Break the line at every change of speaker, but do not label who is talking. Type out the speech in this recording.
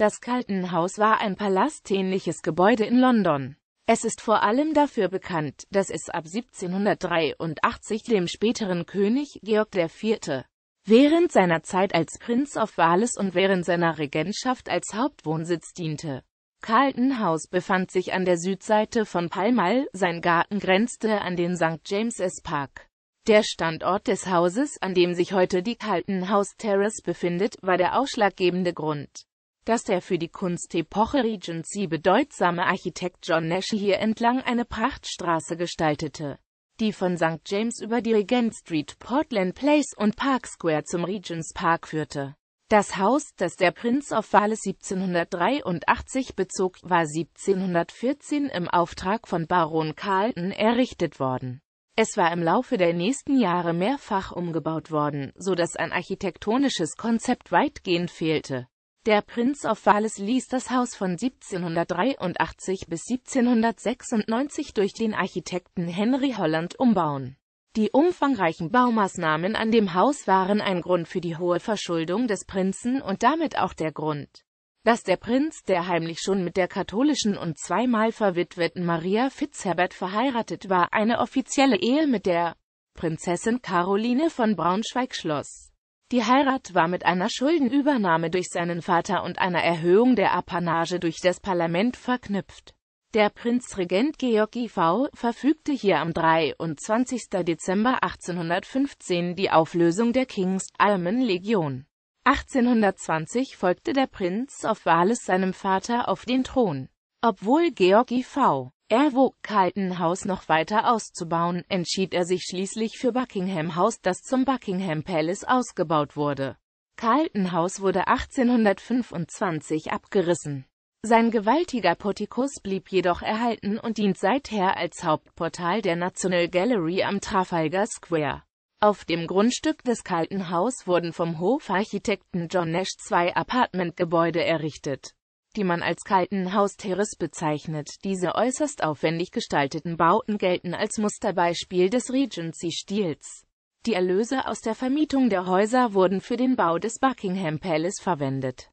Das Carlton House war ein palastähnliches Gebäude in London. Es ist vor allem dafür bekannt, dass es ab 1783 dem späteren König Georg IV. während seiner Zeit als Prinz of Wales und während seiner Regentschaft als Hauptwohnsitz diente. Carlton House befand sich an der Südseite von Pall sein Garten grenzte an den St. James's Park. Der Standort des Hauses, an dem sich heute die Carlton House Terrace befindet, war der ausschlaggebende Grund dass der für die Kunstepoche Regency bedeutsame Architekt John Nash hier entlang eine Prachtstraße gestaltete, die von St. James über die Regent Street, Portland Place und Park Square zum Regents Park führte. Das Haus, das der Prinz of Wales 1783 bezog, war 1714 im Auftrag von Baron Carlton errichtet worden. Es war im Laufe der nächsten Jahre mehrfach umgebaut worden, so dass ein architektonisches Konzept weitgehend fehlte. Der Prinz of Wales ließ das Haus von 1783 bis 1796 durch den Architekten Henry Holland umbauen. Die umfangreichen Baumaßnahmen an dem Haus waren ein Grund für die hohe Verschuldung des Prinzen und damit auch der Grund, dass der Prinz, der heimlich schon mit der katholischen und zweimal verwitweten Maria Fitzherbert verheiratet war, eine offizielle Ehe mit der Prinzessin Caroline von Braunschweig schloss. Die Heirat war mit einer Schuldenübernahme durch seinen Vater und einer Erhöhung der Apanage durch das Parlament verknüpft. Der Prinzregent Georg IV verfügte hier am 23. Dezember 1815 die Auflösung der King's Almen Legion. 1820 folgte der Prinz of Wales seinem Vater auf den Thron. Obwohl Georg IV erwog, Carlton House noch weiter auszubauen, entschied er sich schließlich für Buckingham House, das zum Buckingham Palace ausgebaut wurde. Carlton House wurde 1825 abgerissen. Sein gewaltiger Portikus blieb jedoch erhalten und dient seither als Hauptportal der National Gallery am Trafalgar Square. Auf dem Grundstück des Carlton House wurden vom Hofarchitekten John Nash zwei Apartmentgebäude errichtet die man als kalten Hausteres bezeichnet. Diese äußerst aufwendig gestalteten Bauten gelten als Musterbeispiel des Regency-Stils. Die Erlöse aus der Vermietung der Häuser wurden für den Bau des Buckingham Palace verwendet